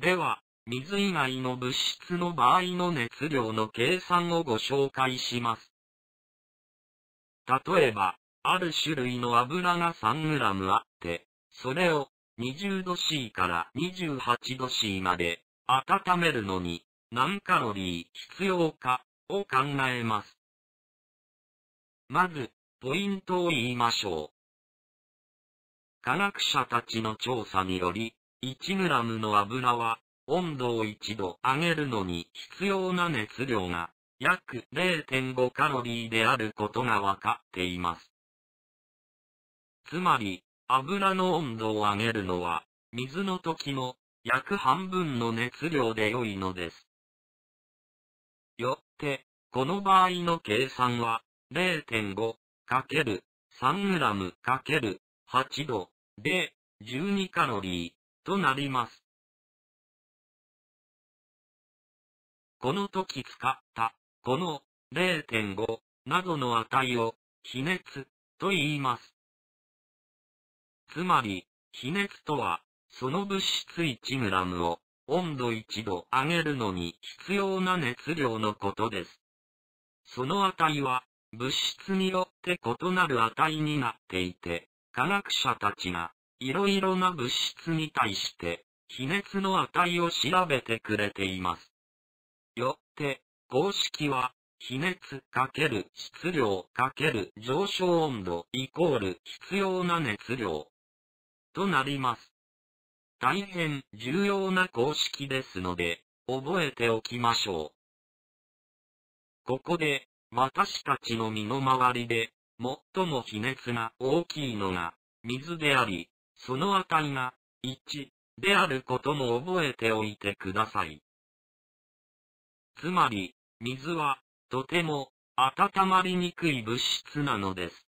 では、水以外の物質の場合の熱量の計算をご紹介します。例えば、ある種類の油が 3g あって、それを20度 C から28度 C まで温めるのに何カロリー必要かを考えます。まず、ポイントを言いましょう。科学者たちの調査により、1g の油は温度を1度上げるのに必要な熱量が約0.5カロリーであることがわかっています。つまり、油の温度を上げるのは、水の時の約半分の熱量で良いのです。よって、この場合の計算は、0.5×3g×8 度で12カロリーとなります。この時使ったこの0.5などの値を比熱と言います。つまり、比熱とは、その物質 1g を温度1度上げるのに必要な熱量のことです。その値は、物質によって異なる値になっていて、科学者たちが、いろいろな物質に対して、比熱の値を調べてくれています。よって、公式は、比熱かける質量かける上昇温度イコール必要な熱量となります。大変重要な公式ですので、覚えておきましょう。ここで、私たちの身の回りで、最も比熱が大きいのが、水であり、その値が1であることも覚えておいてください。つまり、水は、とても、温まりにくい物質なのです。